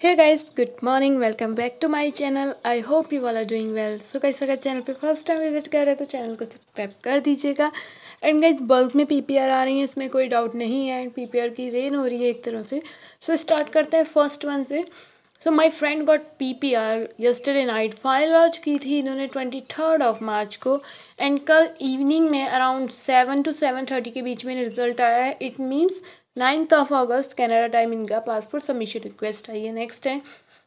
Hey guys good morning welcome back to my channel I hope you all are doing well so guys अगर channel पे first time visit कर रहे हैं तो channel को subscribe कर दीजिएगा। एंड गाइस बल्क में पीपीआर आ रही है इसमें कोई डाउट नहीं है। एंड पीपीआर की रेन हो रही है एक तरह से। सो so, स्टार्ट करते हैं फ़र्स्ट वन से। So my friend got P P R yesterday night file launch की थी इन्होंने ट्वेंटी थर्ड ऑफ़ मार्च को एंड कल इवनिंग में around seven to seven thirty के बीच में रिज़ल्ट आया है it means ninth of August Canada time इनका पासपोर्ट सबमिशन रिक्वेस्ट आई है नेक्स्ट है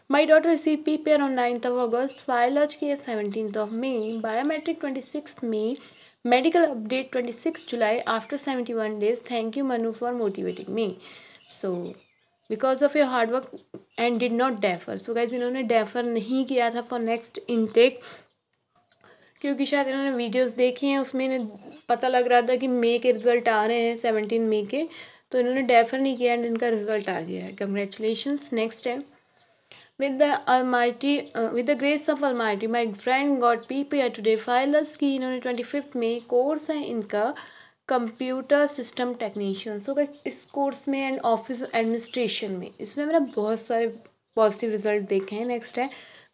my daughter receive P P R on ninth of August file launch की है seventeen of May biometric twenty six May medical update twenty six July after seventy one days thank because of your hard work and did not defer so guys इन्होंने defer नहीं किया था for next intake क्योंकि शायद इन्होंने videos देखी हैं, उसमें इन्हें पता लग रहा था कि मे के रिज़ल्ट आ रहे हैं सेवनटीन मे के तो इन्होंने डेफर नहीं किया एंड इनका रिज़ल्ट आ गया है। Congratulation next the almighty with the grace of almighty my friend got P P R today filers की इन्होंने ट्वेंटी फिफ्थ में कोर्स है इनका। Computer system technician so guys इस कोर्स में एंड ऑफ़िस एडमिनिस्ट्रेशन में, इसमें मैंने बहुत सारे पॉजिटिव रिज़ल्ट देखे हैं। नेक्स्ट है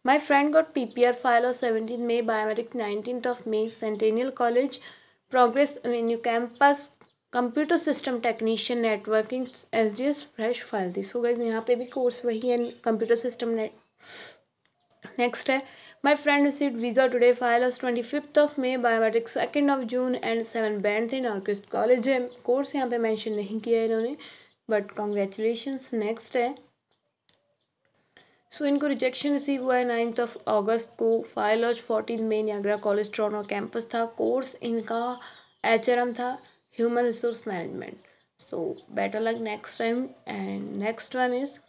my friend got P P R file और seventeen May biometric nineteen of May Centennial College progress new campus computer system technician networking S D S fresh file थी। सो गैस यहाँ पे भी course वही है computer system next है My friend received visa today. File was 25th of May, biometrics 2nd of June and 7 band थे Norquest college है course यहाँ पे मेंशन नहीं किया है इन्होंने बट कॉन्ग्रेचुलेशंस नेक्स्ट है सो so, इनको रिजेक्शन रिसीव हुआ है नाइन्थ ऑफ़ अगस्त को फ़ाइल लॉज फोर्टीन में नियाग्रा कॉलेज ट्रोनो कैंपस था कोर्स इनका एच था human resource management so better luck next time and next one is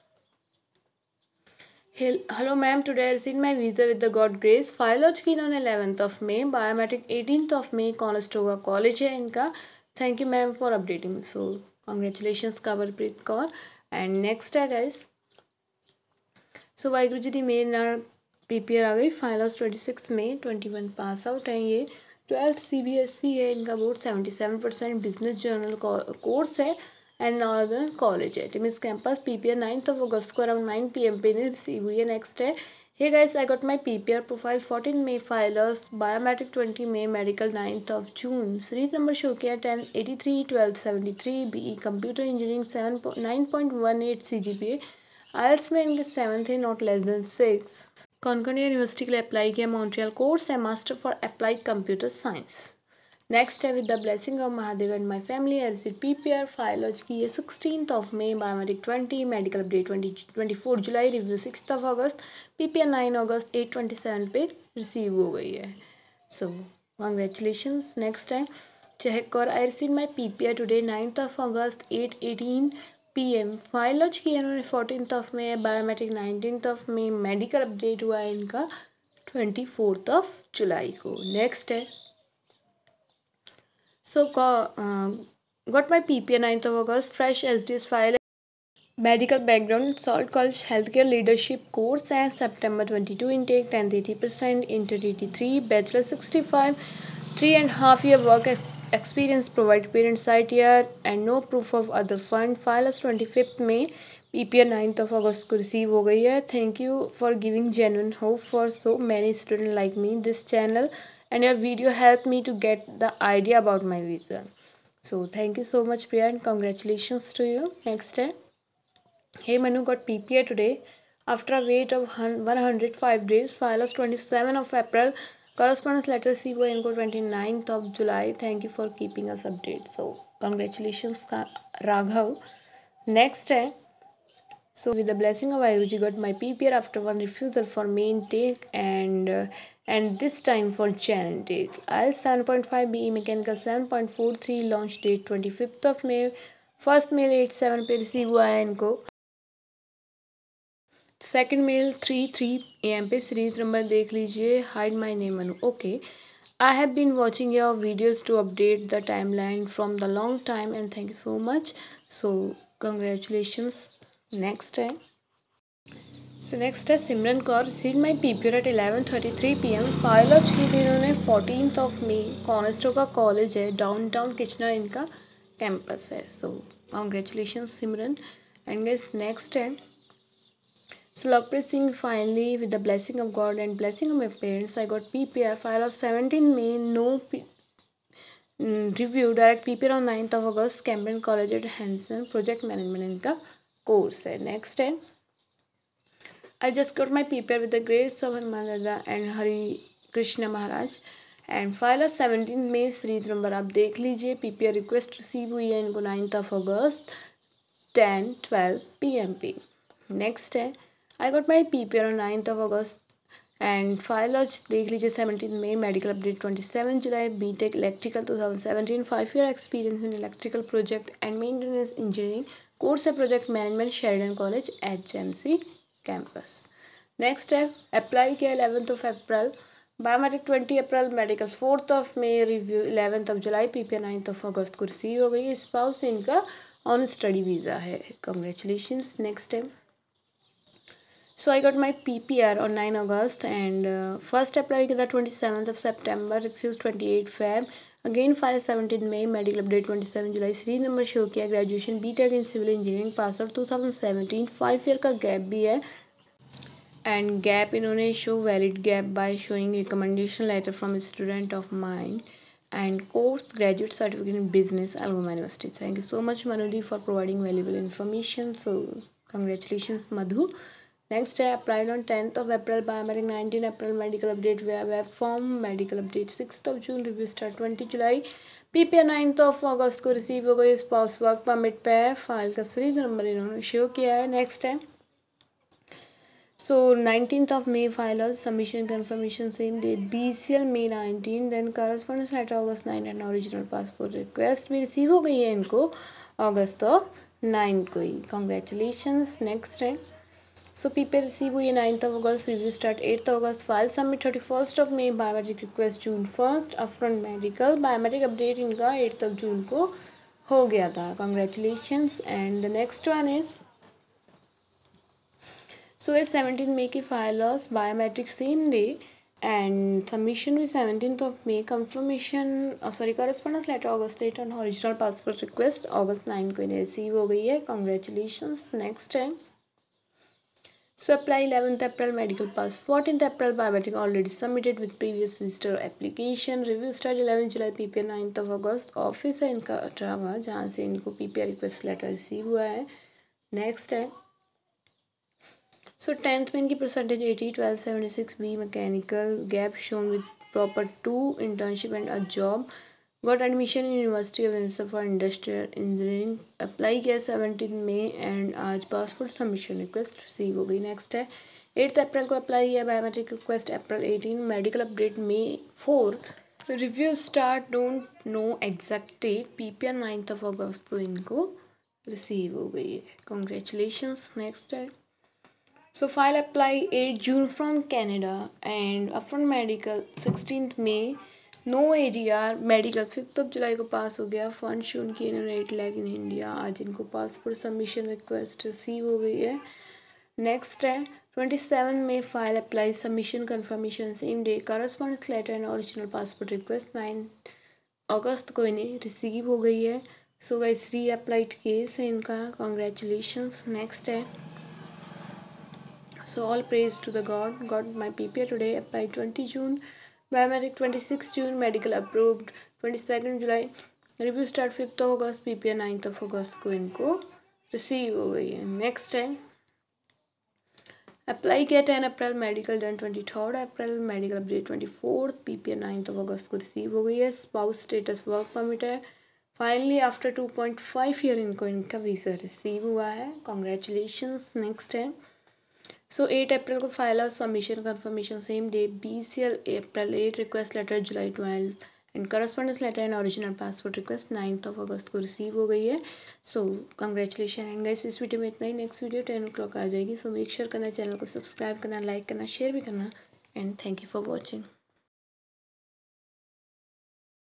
hello ma'am today I receive my visa with the God grace file की इन्होंने eleventh of May biometric eighteenth of May Conestoga College है इनका। Thank you ma'am for updating so congratulation Kawarpreet Kaur and next है guys so Waheguru ji दी मेरे नाल आर आ गई file twenty six May twenty one pass out है ये। Twelfth C B S C है, इनका board seventy seven percent business journal course है। एंड नॉर्दर्न कॉलेज है Timmins campus P P R ninth of August को around nine P M पे ने receive हुई है नेक्स्ट है hey guys I got my P P R profile fourteen May filers biometric twenty May medical ninth of June series number show किया ten eighty three twelfth seventy three B computer engineering seven nine point one eight C G P A IELTS में इनके seven थे not less than six Concordia University के लिए apply किया Montreal course है master for applied computer science next है with the blessing of Mahadev and my family I receive P P R file की है sixteen of May biometric twenty medical update twenty twenty four July review six of August P P R nine August at twenty seven पे receive हो गई है। So congratulation next है check और I receive my P P R today ninth of August at eighteen P M file की है उन्होंने fourteen of May biometric nineteen of May medical update हुआ है इनका ट्वेंटी फोर्थ ऑफ़ जुलाई को। Next है So got, uh, got my PPA 9th of August, fresh SDS file, medical background, Salt College Healthcare Leadership course and September 22 intake, 10th 80%, inter 83, bachelor 65, three and half year work experience provided parent site here and no proof of other fund. File is 25th May, PPR 9th of August को receive हो गई है. Thank you for giving genuine hope for so many students like me. This channel and your video helped me to get the idea about my visa. So thank you so much Priya and congratulations to you. Next time. Hey Manu got PPA today. After a wait of 105 days, filers 27 of April, correspondence letter C by Inco 29th of July. Thank you for keeping us updated. So congratulations Raghav. Next है so with the blessing of Ayuji got my PPR after one refusal for main take and uh, and this time for channel take. IELTS 7.5 BE Mechanical 7.43 launch date 25th of May. First mail 87 पे receive हुआ है इनको second mail three three A M पे series number देख लीजिए hide my name Anu okay I have been watching your videos to update the timeline from the long time and thank you so much so congratulations Next है so next है Simran Kaur seat my paper at eleven thirty three P M file of छी थी इन्होंने fourteen of मे कॉनेस्टो का college है downtown Kitchener इनका campus है. So congratulation Simran and guys next है so Lovepreet Singh finally with the blessing of God and blessing of my parents I got P P R file of seventeen May no review direct P P R on ninth of August Cambrian College at Hanson project management इनका course. है. Next है I just got my paper with the grace of Hanuman and Hari Krishna Maharaj. And file of seventeen में series number आप देख लीजिए P P R request receive हुई है इनको ninth of August ten twelve P M P next है I got my P P R ninth of August and file आज देख लीजिए सेवनटीन में medical update twenty seven July B tech electrical two thousand seventeen five year experience in electrical project and maintenance engineering course है project management Sheridan college H M C campus next है apply किया eleventh of April biometric twenty April medical fourth of May review eleventh of July P P ninth of August को receive हो गई है spouse इनका on study visa है. Congratulation next है P P R on nine August and first apply किया था twenty seventh of September refuse twenty eight Feb again five seventeen May medical update twenty seven July series number show किया graduation B tech in civil engineering pass out two thousand seventeen five year का gap भी है. And gap इन्होंने show valid gap by showing recommendation letter from student of mind and course graduate certificate in business album university thank you so much मनुदी for providing valuable information so congratulation Madhu next है applied on tenth of April biometric nineteen April medical update web form medical update six of June review start twenty July P P ninth of August को receive हो गई spouse work permit पे file का series number इन्होंने show किया है। Next है। So 19th of may file a submission confirmation same day bcl may 19 then correspondence letter august 9 and original passport request भी रिसीव हो गई है इनको अगस्त नाइन को ही। कॉन्ग्रेचुलेशंस नेक्स्ट है। सो पीपल रिसीव हुई है ninth August review start eighth August file submit thirty first of May biometric request June first after medical biometric update इनका एट्थ ऑफ़ जून को हो गया था। Congratulation and the next one is so ये seventeen May की file loss biometric same day and submission भी seventeen of May confirmation sorry correspondence letter August eight and original passport request August nine को इन्हें receive हो गई है। Congratulation next है। So apply 11th April medical pass 14th April biometric already submitted with previous visitor application review start 11 July PPR 9th of August office है इनका अठारहवा जहाँ से इनको PPR request letter receive हुआ है next है So 10th में इनकी percentage 80, 12, 76 B mechanical gap shown with proper two internship and a job. Got admission university university of insta for industrial engineering. किया सेवनटीन may एंड आज passport submission request receive हो गई next है। Eighth April को apply किया biometric request April eighteen medical update May four review start don't know exact date P P N ninth of August को इनको receive हो गई है। कॉन्ग्रेचुलेशन नेक्स्ट है। So file apply eight June from Canada and अफ्रॉन medical sixteen May no ADR medical fifth of July को pass हो गया। Fund शून किए इन्होंने एट लैक इन इंडिया आज इनको पासपोर्ट सबमिशन रिक्वेस्ट रिसीव हो गई है। नेक्स्ट है ट्वेंटी सेवन में file apply submission confirmation same day correspondence letter and original passport request nine August को इन्हें रिसीव हो गई है। So guys reapplied case है इनका। कॉन्ग्रेचुलेशंस नेक्स्ट है। So all So all praise to the God. Got my PPA today. Applied 20 twenty Biometric 26 June. Medical approved 22nd July. Review start fifth of August P P ninth of August को इनको receive हो गई है next है apply किया ten April medical done twenty third April medical update twenty fourth P P ninth of August को receive हो गई है स्पाउस स्टेटस वर्क परमिट है finally after two point five year इनको इनका वीज़ा रिसीव हुआ है कॉन्ग्रेचुलेशन नेक्स्ट है सो एट अप्रैल को फ़ाइल और submission confirmation same day B C L April eight request letter July twelve and correspondence letter and original passport request ninth of August को receive हो गई है. So congratulation and guys इस video में इतना ही। Next video ten o'clock आ जाएगी। सो मेक श्योर करना चैनल को सब्सक्राइब करना लाइक करना शेयर भी करना। And thank you for watching